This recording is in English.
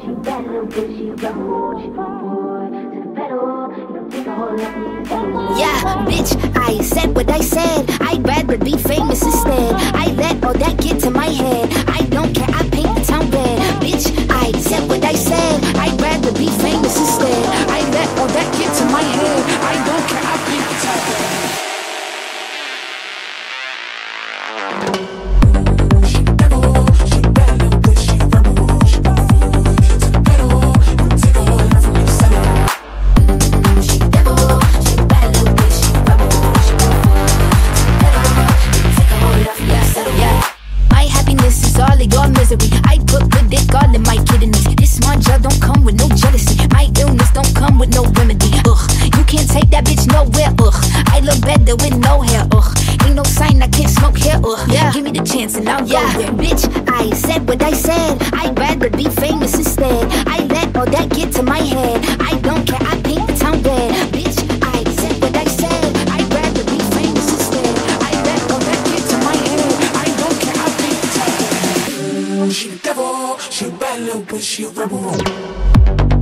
she bad little bitch, she a rebel, she put boy to the pedal, you a Yeah, bitch, I said what I said. I'd rather be famous instead. Misery. I put good dick all in my kidneys. This Margiela don't come with no jealousy. My illness don't come with no remedy. Ugh, you can't take that bitch nowhere. Ugh, I look better with no hair. Ugh, ain't no sign I can't smoke here. Ugh, yeah. give me the chance and I'll yeah. go there. Bitch, I said what I said. I'd rather be famous instead. I let all that get to my head. devil. She battle, but she rebel.